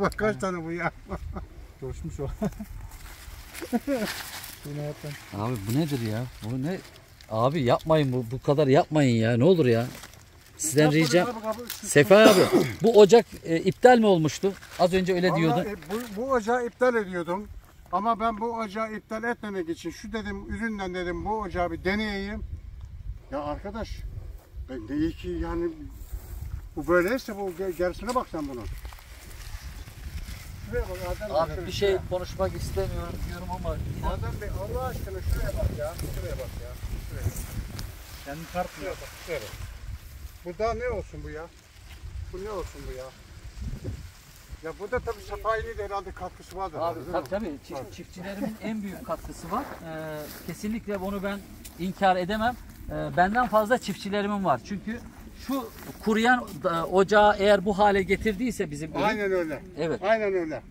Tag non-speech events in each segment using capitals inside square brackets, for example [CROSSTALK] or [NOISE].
Bak kaç tane bu ya. [LAUGHS] Coşmuş o. [LAUGHS] Abi bu nedir ya? Bu ne? Abi yapmayın bu bu kadar yapmayın ya. Ne olur ya. Sizden ricam. Sefa abi bu ocak e, iptal mi olmuştu? Az önce öyle diyordun. Vallahi, e, bu, bu ocağı iptal ediyordum. Ama ben bu ocağı iptal etmemek için şu dedim üründen dedim bu ocağı bir deneyeyim. Ya arkadaş ben de iyi ki yani bu böyleyse bu ge- gerisine bak sen bunun. Şuraya bak Adem Abi bir şey konuşmak istemiyorum diyorum ama Adem Bey Allah aşkına şuraya bak ya. Şuraya bak ya. Şuraya. Kendini tartmıyor. Şuraya bak. Şuraya bak. Bu daha ne olsun bu ya? Bu ne olsun bu ya? Ya burada tabii safayeli de herhalde katkısı vardır. Abi mi? tabii tabii çift- çiftçilerimin en büyük katkısı var. Ee, kesinlikle bunu ben inkar edemem. Ee, benden fazla çiftçilerimin var. Çünkü şu kuruyan da- ocağı eğer bu hale getirdiyse bizim ürün- Aynen öyle. Evet. Aynen öyle.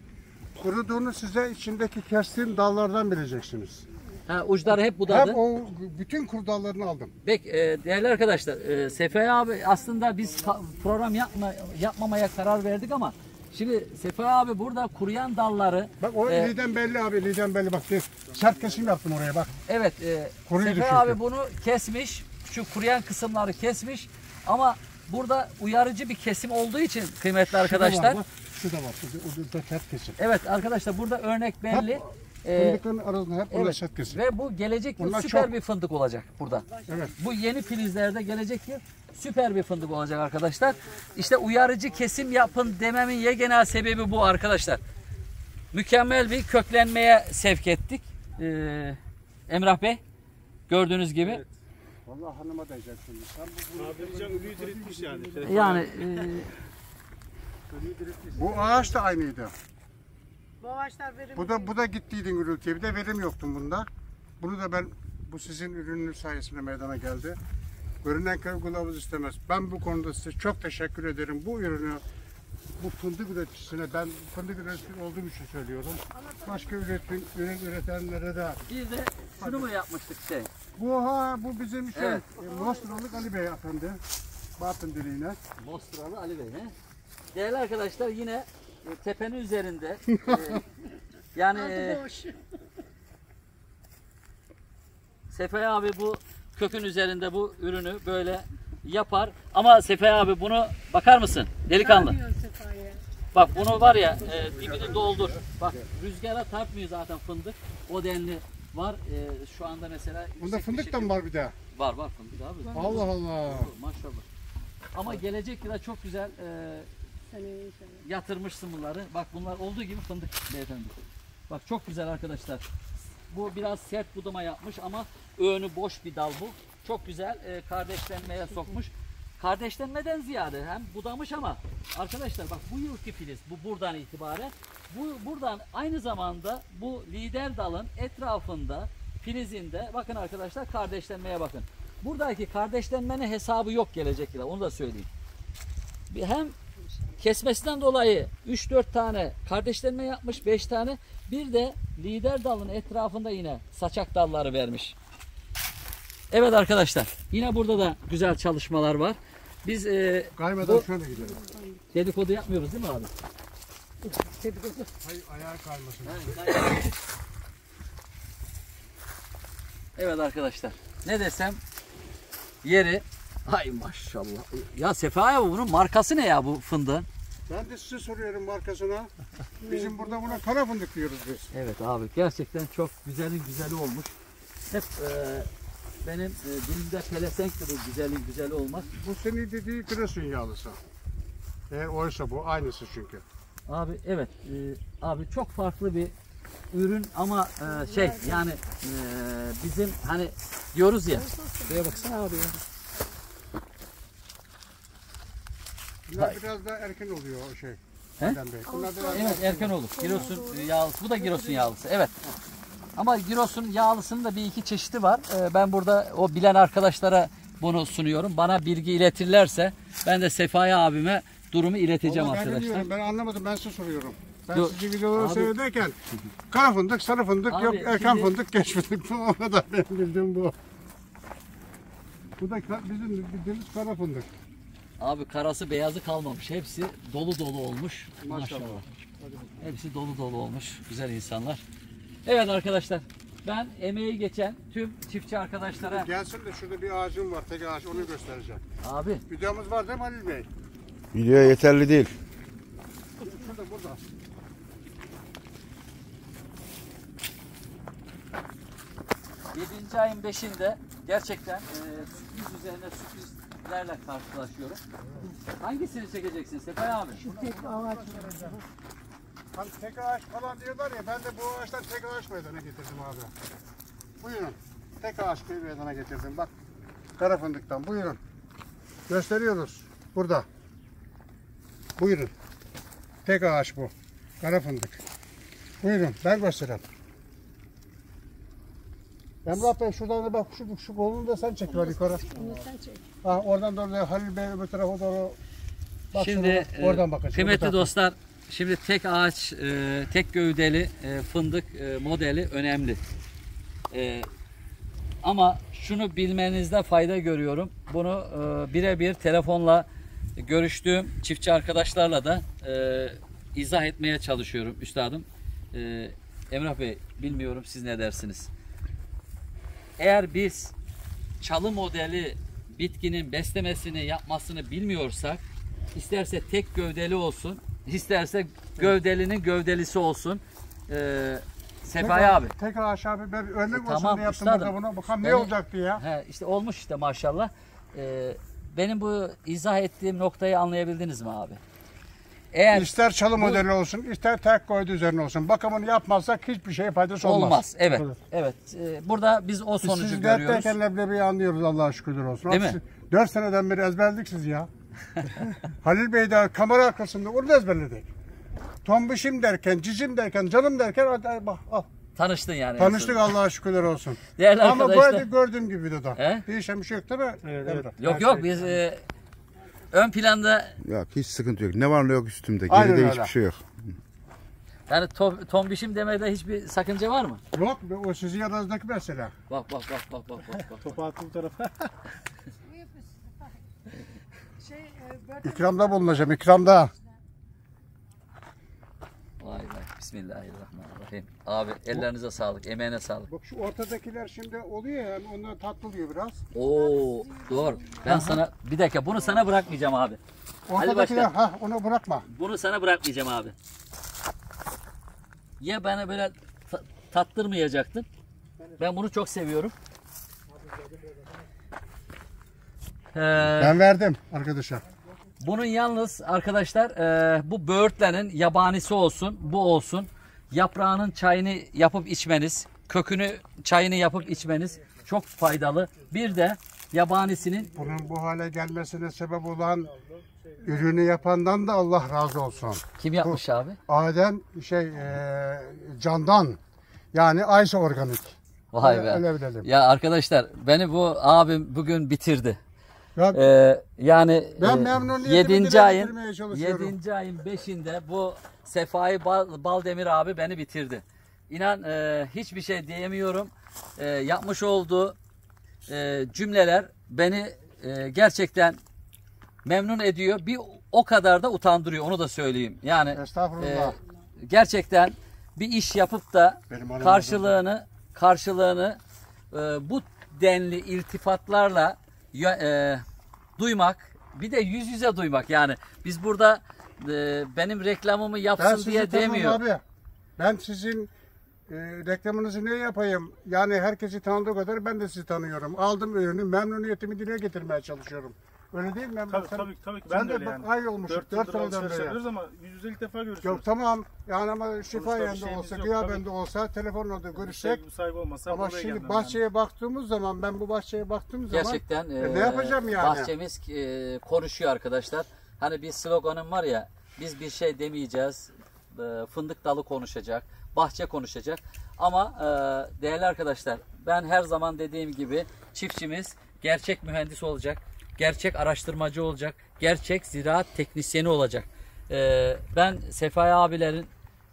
Kuruduğunu size içindeki kestiğim dallardan bileceksiniz. Ha, uçları hep budadı. Hep o bütün kur dallarını aldım. Bek e, değerli arkadaşlar, e, Sefa abi aslında biz program yapma yapmamaya karar verdik ama şimdi Sefa abi burada kuruyan dalları Bak o e, liden belli abi liden belli bak. Sert kesim yaptım oraya bak. evet e, Kuruydu Sefa çünkü. abi bunu kesmiş, şu kuruyan kısımları kesmiş ama burada uyarıcı bir kesim olduğu için kıymetli arkadaşlar. Şu da var, bak. Şu da var. Şu da, o da sert kesim. Evet arkadaşlar burada örnek belli. E, Fındıkların arasında hep evet. sert kesim. Ve bu gelecek yıl Bunlar süper çok- bir fındık olacak burada. Evet. Bu yeni filizlerde gelecek yıl süper bir fındık olacak arkadaşlar. İşte uyarıcı kesim yapın dememin yegane sebebi bu arkadaşlar. Mükemmel bir köklenmeye sevk ettik. Ee, Emrah Bey gördüğünüz gibi. Vallahi hanıma diyeceğim şimdi. Sen bu, Abi diyeceğim ürüyü diriltmiş yani. Yani e, bu ağaç da aynıydı. Bu ağaçlar verimli. Bu da bu da gittiydin gürültüye. Bir de verim yoktu bunda. Bunu da ben bu sizin ürününüz sayesinde meydana geldi. Görünen köy kılavuz istemez. Ben bu konuda size çok teşekkür ederim. Bu ürünü bu fındık üreticisine ben fındık üreticisi olduğum için söylüyorum. Başka üretim, ürün üretenlere de biz de şunu mu yapmıştık şey? Bu ha bu bizim şey Evet. e, Nostralık Ali Bey efendi. Batın diline. Mostralı Ali Bey. He? Değerli arkadaşlar yine e, tepenin üzerinde [LAUGHS] e, yani e. Sefa abi bu kökün üzerinde bu ürünü böyle yapar. Ama Sefa abi bunu bakar mısın delikanlı? Bak bunu var ya e, dibini doldur. Bak rüzgara tartmıyor zaten fındık. O denli var. E, şu anda mesela Bunda fındık da mı var bir de? Var var fındık abi. Allah Allah. Maşallah. Ama gelecek yıla çok güzel e, Seneye inşallah. yatırmışsın bunları. Bak bunlar olduğu gibi fındık beyefendi. Bak çok güzel arkadaşlar. Bu biraz sert budama yapmış ama öğünü boş bir dal bu. Çok güzel e, kardeşlenmeye sokmuş. Kardeşlenmeden ziyade hem budamış ama arkadaşlar bak bu yılki filiz bu buradan itibaren bu buradan aynı zamanda bu lider dalın etrafında filizinde bakın arkadaşlar kardeşlenmeye bakın. Buradaki kardeşlenmenin hesabı yok gelecek yıla onu da söyleyeyim. Bir Hem kesmesinden dolayı 3-4 tane kardeşlenme yapmış 5 tane bir de lider dalın etrafında yine saçak dalları vermiş. Evet arkadaşlar yine burada da güzel çalışmalar var. Biz e, Kaymadan Bu- şöyle gidelim. dedikodu yapmıyoruz değil mi abi? Hay, ayağa kaymasın. Evet arkadaşlar ne desem yeri Ay maşallah. Ya Sefa ya bunun markası ne ya bu fındığın? Ben de size soruyorum markasına. Bizim burada buna kara fındık diyoruz biz. Evet abi gerçekten çok güzelin güzeli olmuş. Hep e, benim e, dilimde pelesenktir bu güzelin güzeli olmak. Bu senin dediği kresun yağlısı. Eğer oysa bu aynısı çünkü. Abi evet e, abi çok farklı bir ürün ama e, şey yani e, bizim hani diyoruz ya. Şuraya baksana abi ya. Bunlar Hayır. biraz daha erken oluyor o şey. He? Adem Bey. Bunlar biraz Evet erken olur. Girosun yağlısı. Bu da girosun yağlısı. Evet. Ama girosun yağlısının da bir iki çeşidi var. Ee, Ben burada o bilen arkadaşlara bunu sunuyorum. Bana bilgi iletirlerse ben de Sefai abime durumu ileteceğim Vallahi ben arkadaşlar. bilmiyorum, Ben anlamadım. Ben size soruyorum. Ben Yok. sizi videoları Abi- seyrederken kara fındık, sarı fındık, Abi yok erken şimdi- fındık, geç fındık. Bu [LAUGHS] o kadar benim bildiğim bu. Bu da ka- bizim bildiğimiz kara fındık. Abi karası beyazı kalmamış. Hepsi dolu dolu olmuş. Maşallah. Maşallah. Hepsi dolu dolu olmuş. Güzel insanlar. Evet arkadaşlar. Ben emeği geçen tüm çiftçi arkadaşlara Gelsin de şurada bir ağacım var, tek ağaç onu göstereceğim. abi Videomuz var değil mi Halil Bey? Video yeterli değil. Şurada burada. Yedinci ayın 5'inde gerçekten e, sürpriz üzerine sürprizlerle karşılaşıyorum. Hangisini çekeceksin Sefay abi? Tek ağaç. Hani tek ağaç falan diyorlar ya ben de bu ağaçtan tek ağaç meydana getirdim abi. Buyurun. Tek ağaç bir meydana getirdim. Bak kara fındıktan buyurun. Gösteriyoruz. Burada. Buyurun. Tek ağaç bu. Kara fındık. Buyurun ben göstereyim. Emrah Bey şuradan da bak şu, şu kolunu da sen çek ver yukarı. Sen çek. Ha, oradan doğru Halil Bey öbür tarafa doğru. Bak Şimdi şuna, oradan e, bakacağım. kıymetli öbür tarafa. dostlar şimdi tek ağaç e, tek gövdeli e, fındık e, modeli önemli. E, ama şunu bilmenizde fayda görüyorum. Bunu e, birebir telefonla görüştüğüm çiftçi arkadaşlarla da e, izah etmeye çalışıyorum üstadım. E, Emrah Bey bilmiyorum siz ne dersiniz? Eğer biz çalı modeli bitkinin beslemesini yapmasını bilmiyorsak isterse tek gövdeli olsun isterse gövdelinin gövdelisi olsun ee, Sefai abi Tek ağaç abi ben örnek E, olsun tamam, diye yaptım üstadım. burada bunu. Bakalım ne olacaktı ya. he, işte olmuş işte maşallah Ee, benim bu izah ettiğim noktayı anlayabildiniz mi abi? Eğer İster çalı modeli olsun, ister tek koydu üzerine olsun. Bakımını yapmazsak hiçbir şeye faydası olmaz. olmaz. Evet. Evet. Ee, burada biz o Biz sonucu siz görüyoruz. dertteyken leblebiyi anlıyoruz Allah'a şükürler olsun. Değil Abi mi? siz Dört seneden beri ezberledik siz ya. [LAUGHS] Halil Bey de kamera arkasında onu da ezberledik. Tombişim derken, cicim derken, canım derken hadi bak al. Tanıştın yani. Tanıştık. Allah'a şükürler olsun. [LAUGHS] Değerli Ama bu arkadaşlar. arada gördüğüm gibi de da. He? Değişen bir şey yok değil mi? Evet, evet. Yok Her yok şey- biz e, ön planda Yok hiç sıkıntı yok. Ne var ne yok üstümde. Aynen Geride öyle. hiçbir şey yok. yani to, tombişim demede hiçbir sakınca var mı? Yok o sizin aranızdaki mesele. Bak bak bak bak bak bak. bak. Topu attı bu tarafa. [LAUGHS] Şey, e, İkramda bulunacağım, ikramda. Vay vay. Bismillahirrahmanirrahim. Abi ellerinize sağlık, emeğine sağlık. Bak şu ortadakiler şimdi oluyor ya, onlar tatlı diyor biraz. Oo doğru. Ben sana bir dakika bunu sana bırakmayacağım abi. Ortadakiler, ha onu bırakma. Bunu sana bırakmayacağım abi. Ya bana böyle ta- tattırmayacaktın. Ben bunu çok seviyorum. Ee, Ben verdim arkadaşa. Bunun yalnız arkadaşlar e, bu böğürtlenin yabanisi olsun, bu olsun. Yaprağının çayını yapıp içmeniz, kökünü çayını yapıp içmeniz çok faydalı. Bir de yabanisinin Bunun bu hale gelmesine sebep olan ürünü yapandan da Allah razı olsun. kim yapmış abi? Adem şey e, candan yani Aysa organik. Vay Öyle- be. öyle bilelim. Ya arkadaşlar beni bu abim bugün bitirdi. Ya, Ee, yani Ben e, memnuniyetimi yedinci dile ayın getirmeye çalışıyorum. 7. ayın 5'inde bu Sefai Bal, Baldemir abi beni bitirdi. İnan e, hiçbir şey diyemiyorum. E, yapmış olduğu e, cümleler beni e, gerçekten memnun ediyor. Bir o kadar da utandırıyor onu da söyleyeyim. Yani Estağfurullah. e, gerçekten bir iş yapıp da karşılığını karşılığını e, bu denli iltifatlarla ya- e, duymak bir de yüz yüze duymak yani biz burada e, benim reklamımı ben yapsın sizi diye tanımam demiyor. abi. Ben sizin e, reklamınızı ne yapayım? Yani herkesi tanıdığı kadar ben de sizi tanıyorum. Aldım ürünü memnuniyetimi dile getirmeye çalışıyorum. Öyle değil mi? Emre? Tabii Sen- tabii tabii ki ben de öyle yani. ay olmuş, dört yıldır seneden alışveriş beri. ama yüz yüze ilk defa görüşüyoruz. Yok tamam. Yani ama şifa şeyimiz olsa, güya bende olsa, telefonla da görüşsek. Sahibi olmasa Ama şimdi bahçeye baktığımız zaman, ben bu bahçeye baktığım zaman Gerçekten e, ne e, yapacağım yani? bahçemiz e, konuşuyor arkadaşlar. Hani bir sloganım var ya biz bir şey demeyeceğiz. e, fındık dalı konuşacak, bahçe konuşacak. Ama e, değerli arkadaşlar ben her zaman dediğim gibi çiftçimiz gerçek mühendis olacak, gerçek araştırmacı olacak, gerçek ziraat teknisyeni olacak. E, ben Sefai abilerin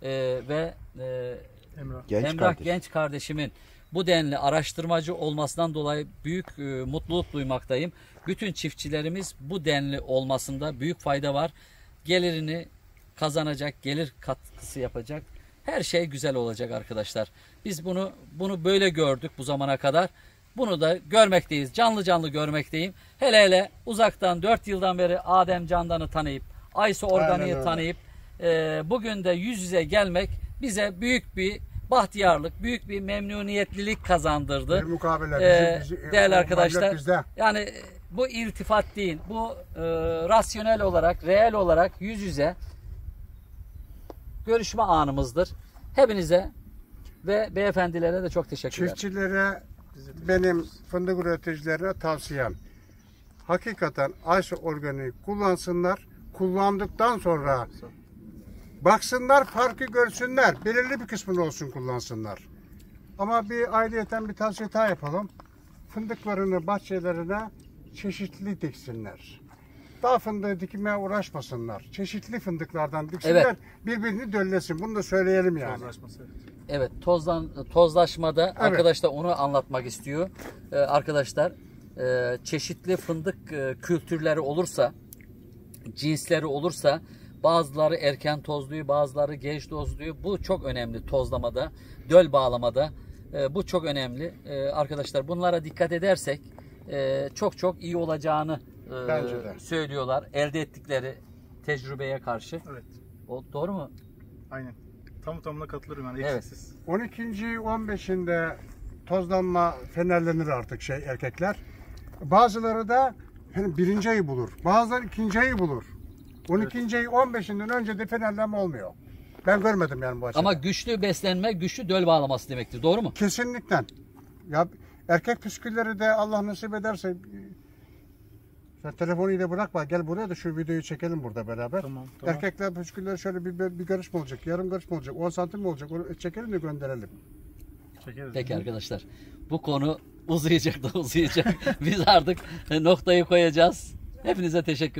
e, ve e, Emrah. Genç Emrah kardeş. genç kardeşimin bu denli araştırmacı olmasından dolayı büyük e, mutluluk duymaktayım. Bütün çiftçilerimiz bu denli olmasında büyük fayda var. Gelirini kazanacak, gelir katkısı yapacak. Her şey güzel olacak arkadaşlar. Biz bunu bunu böyle gördük bu zamana kadar. Bunu da görmekteyiz. Canlı canlı görmekteyim. Hele hele uzaktan 4 yıldan beri Adem Candan'ı tanıyıp, Aysu Organi'yi tanıyıp e, bugün de yüz yüze gelmek bize büyük bir bahtiyarlık, büyük bir memnuniyetlilik kazandırdı. Mukabele Ee, bizi, bizi, değerli arkadaşlar, bizde. yani e, bu irtifat değil, bu e, rasyonel olarak, reel olarak yüz yüze görüşme anımızdır. Hepinize ve beyefendilere de çok teşekkürler. Çiftçilere benim fındık üreticilerine tavsiyem. Hakikaten Ayşe organik kullansınlar. Kullandıktan sonra baksınlar farkı görsünler. Belirli bir kısmını olsun kullansınlar. Ama bir ayrıyeten bir tavsiye daha yapalım. Fındıklarını bahçelerine çeşitli diksinler. Daha fındığı dikmeye uğraşmasınlar. Çeşitli fındıklardan diksinler. Evet. Birbirini döllesin. Bunu da söyleyelim yani. Tozlaşması, evet. Evet, tozdan tozlaşmada arkadaşlar onu anlatmak istiyor. Ee, arkadaşlar e, çeşitli fındık e, kültürleri olursa, cinsleri olursa bazıları erken tozluyor, bazıları geç tozluyor. Bu çok önemli tozlamada, döl bağlamada. E, bu çok önemli. E, arkadaşlar bunlara dikkat edersek e, çok çok iyi olacağını e, söylüyorlar. Elde ettikleri tecrübeye karşı. Evet. O, doğru mu? Aynen. Tam tamına katılırım yani Evet. eksiksiz. 12. 15'inde tozlanma fenerlenir artık şey erkekler. Bazıları da hani birinci ayı bulur. Bazıları ikinci ayı bulur. 12. ayı 15'inden önce de fenerlenme olmuyor. Ben görmedim yani bu açıdan. Ama güçlü beslenme, güçlü döl bağlaması demektir. Doğru mu? Kesinlikle. Ya erkek püskülleri de Allah nasip ederse sen telefonu da bırakma gel buraya da şu videoyu çekelim burada beraber. Tamam, tamam. Erkekler püskülleri şöyle bir, bir, bir görüş mü olacak, yarım görüş mü olacak, 10 santim mi olacak onu çekelim de gönderelim. Çekeriz. Peki arkadaşlar. Bu konu uzayacak da uzayacak. [LAUGHS] Biz artık noktayı koyacağız. Hepinize teşekkür